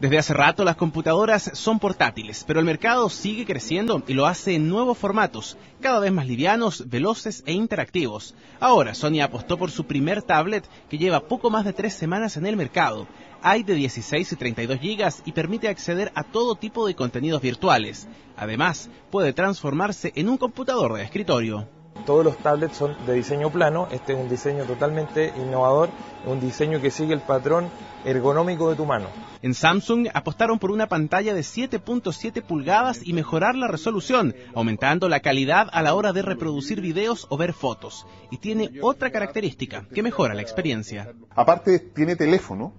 Desde hace rato las computadoras son portátiles, pero el mercado sigue creciendo y lo hace en nuevos formatos, cada vez más livianos, veloces e interactivos. Ahora Sony apostó por su primer tablet que lleva poco más de tres semanas en el mercado. Hay de 16 y 32 gigas y permite acceder a todo tipo de contenidos virtuales. Además, puede transformarse en un computador de escritorio. Todos los tablets son de diseño plano, este es un diseño totalmente innovador, un diseño que sigue el patrón ergonómico de tu mano. En Samsung apostaron por una pantalla de 7.7 pulgadas y mejorar la resolución, aumentando la calidad a la hora de reproducir videos o ver fotos. Y tiene otra característica que mejora la experiencia. Aparte tiene teléfono,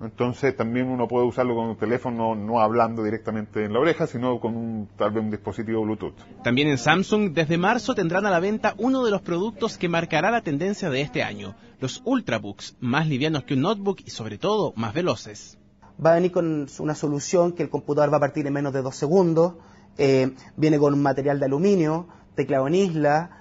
entonces también uno puede usarlo con un teléfono no hablando directamente en la oreja, sino con un, tal vez un dispositivo Bluetooth. También en Samsung desde marzo tendrán a la venta uno de los productos que marcará la tendencia de este año, los Ultrabooks, más livianos que un notebook y sobre todo más veloces. Va a venir con una solución que el computador va a partir en menos de dos segundos, eh, viene con un material de aluminio, teclado en isla,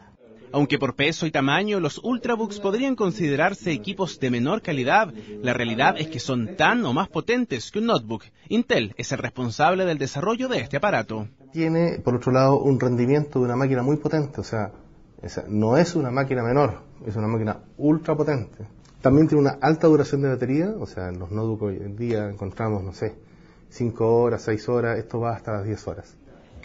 aunque por peso y tamaño los Ultrabooks podrían considerarse equipos de menor calidad, la realidad es que son tan o más potentes que un notebook. Intel es el responsable del desarrollo de este aparato. Tiene, por otro lado, un rendimiento de una máquina muy potente, o sea, no es una máquina menor, es una máquina ultra potente. También tiene una alta duración de batería, o sea, en los notebooks hoy en día encontramos, no sé, 5 horas, 6 horas, esto va hasta las 10 horas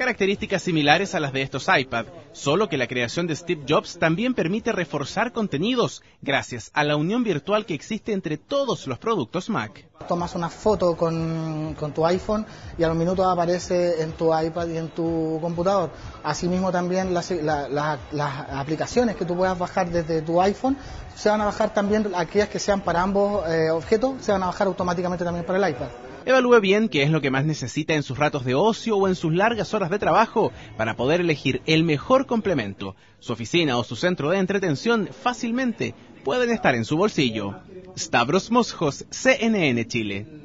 características similares a las de estos iPad, solo que la creación de Steve Jobs también permite reforzar contenidos gracias a la unión virtual que existe entre todos los productos Mac. Tomas una foto con, tu iPhone y a los minutos aparece en tu iPad y en tu computador. Asimismo también las, aplicaciones que tú puedas bajar desde tu iPhone se van a bajar también, aquellas que sean para ambos eh, objetos, se van a bajar automáticamente también para el iPad. Evalúe bien qué es lo que más necesita en sus ratos de ocio o en sus largas horas de trabajo para poder elegir el mejor complemento. Su oficina o su centro de entretención fácilmente pueden estar en su bolsillo. Stavros Mosjos, CNN Chile.